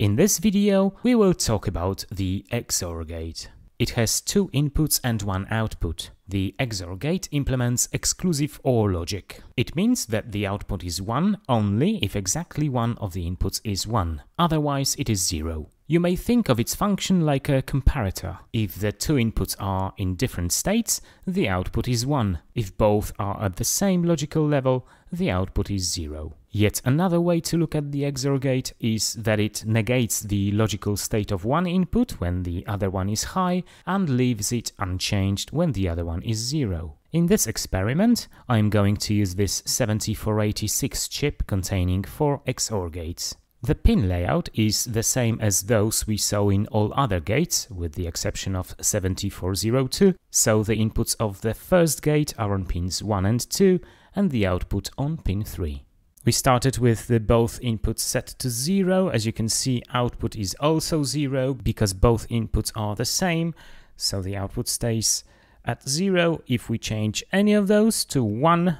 In this video, we will talk about the XOR gate. It has two inputs and one output. The XOR gate implements exclusive OR logic. It means that the output is 1 only if exactly one of the inputs is 1, otherwise it is 0. You may think of its function like a comparator. If the two inputs are in different states, the output is 1. If both are at the same logical level, the output is 0. Yet another way to look at the XOR gate is that it negates the logical state of one input when the other one is high and leaves it unchanged when the other one is 0. In this experiment, I'm going to use this 7486 chip containing 4 XOR gates. The pin layout is the same as those we saw in all other gates, with the exception of 7402, so the inputs of the first gate are on pins 1 and 2, and the output on pin 3. We started with the both inputs set to 0, as you can see output is also 0, because both inputs are the same, so the output stays at 0. If we change any of those to 1,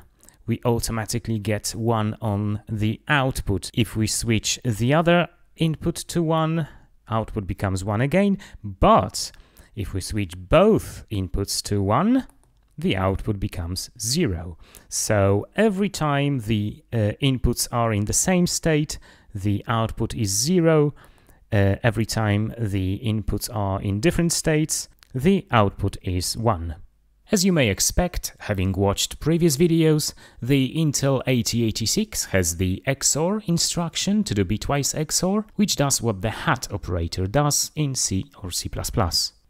we automatically get 1 on the output. If we switch the other input to 1, output becomes 1 again, but if we switch both inputs to 1, the output becomes 0. So every time the uh, inputs are in the same state, the output is 0. Uh, every time the inputs are in different states, the output is 1. As you may expect, having watched previous videos, the Intel 8086 has the XOR instruction to do bitwise XOR, which does what the hat operator does in C or C++.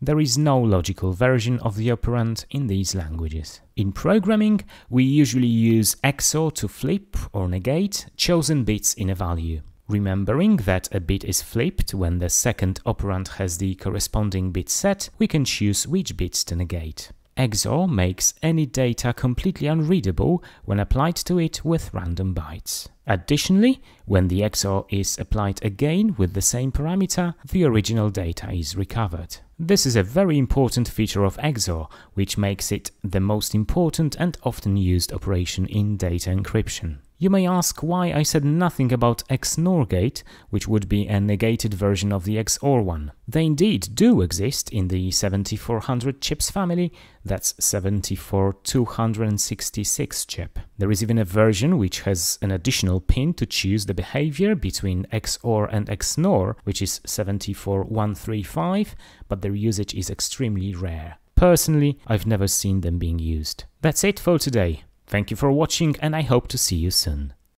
There is no logical version of the operand in these languages. In programming, we usually use XOR to flip or negate chosen bits in a value. Remembering that a bit is flipped when the second operand has the corresponding bit set, we can choose which bits to negate. XOR makes any data completely unreadable when applied to it with random bytes. Additionally, when the XOR is applied again with the same parameter, the original data is recovered. This is a very important feature of XOR, which makes it the most important and often used operation in data encryption. You may ask why I said nothing about XNOR gate, which would be a negated version of the XOR one. They indeed do exist in the 7400 chips family, that's 74266 chip. There is even a version which has an additional pin to choose the behavior between XOR and XNOR, which is 74135, but their usage is extremely rare. Personally, I've never seen them being used. That's it for today. Thank you for watching and I hope to see you soon.